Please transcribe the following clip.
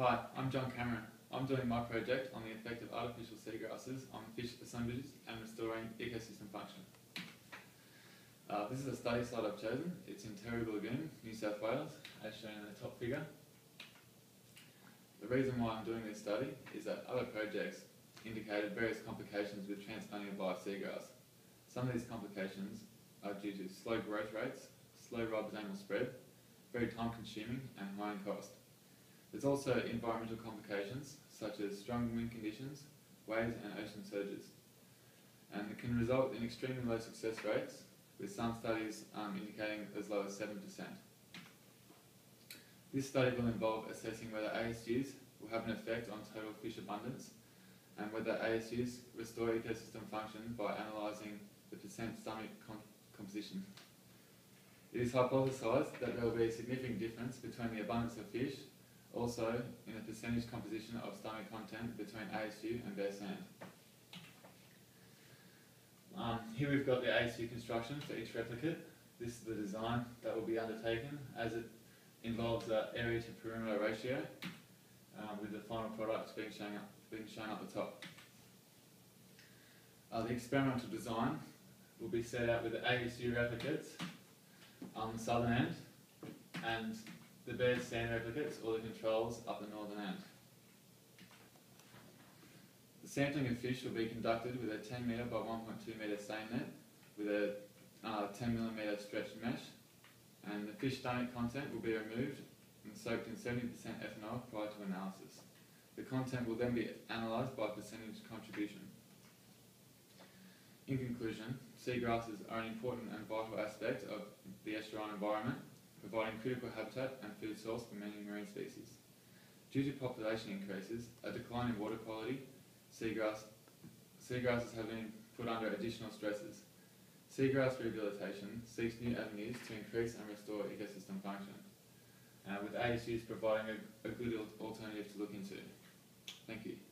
Hi, I'm Jon Cameron. I'm doing my project on the effect of artificial seagrasses on fish assemblages and restoring ecosystem function. Uh, this is a study site I've chosen. It's in Terrigal Lagoon, New South Wales, as shown in the top figure. The reason why I'm doing this study is that other projects indicated various complications with transplanting of live seagrass. Some of these complications are due to slow growth rates, slow ribosomal spread, very time consuming and high in cost. There's also environmental complications such as strong wind conditions, waves and ocean surges. And it can result in extremely low success rates with some studies um, indicating as low as 7%. This study will involve assessing whether ASUs will have an effect on total fish abundance and whether ASUs restore ecosystem function by analysing the percent stomach composition. It is hypothesised that there will be a significant difference between the abundance of fish, also in the percentage composition of stomach content between ASU and bare sand. Um, here we've got the ASU construction for each replicate. This is the design that will be undertaken as it involves an area to perimeter ratio um, with the final product being shown up, being shown up the top. Uh, the experimental design will be set out with the ASU replicates on the southern end and the bare sand replicates or the controls up the northern end. The sampling of fish will be conducted with a 10 metre by 1.2 metre seine net with a uh, 10 millimetre stretched mesh and the fish stomach content will be removed and soaked in 70% ethanol prior to analysis. The content will then be analysed by percentage contribution. In conclusion, seagrasses are an important and vital aspect of the estuarine environment, providing critical habitat and food source for many marine species. Due to population increases, a decline in water quality, seagrass, seagrasses have been put under additional stresses. Seagrass rehabilitation seeks new avenues to increase and restore ecosystem function, uh, with ASUs providing a, a good alternative to look into. Thank you.